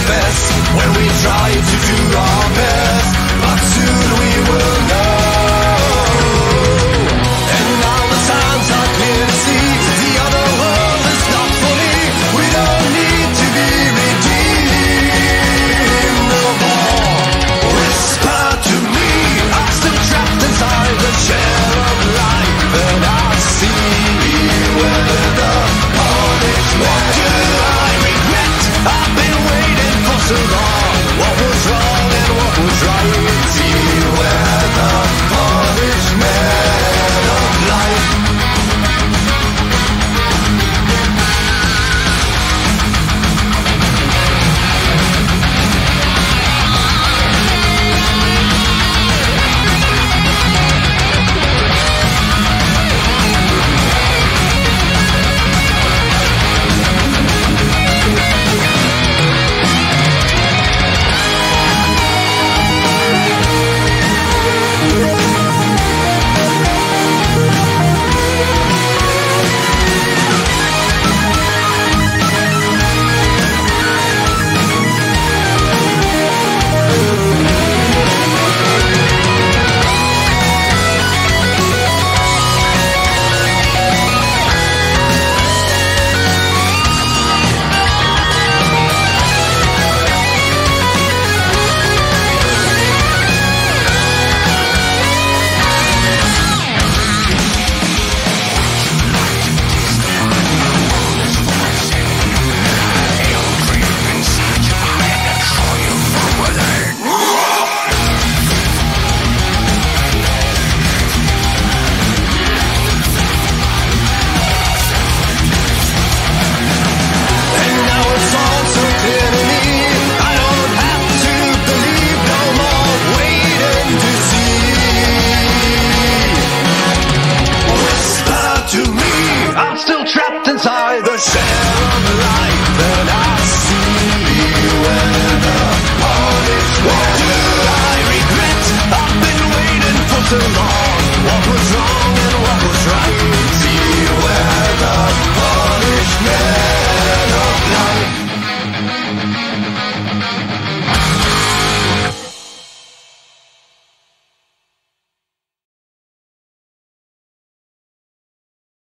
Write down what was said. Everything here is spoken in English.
confess when we try to do our best, but soon we will know. too long so long.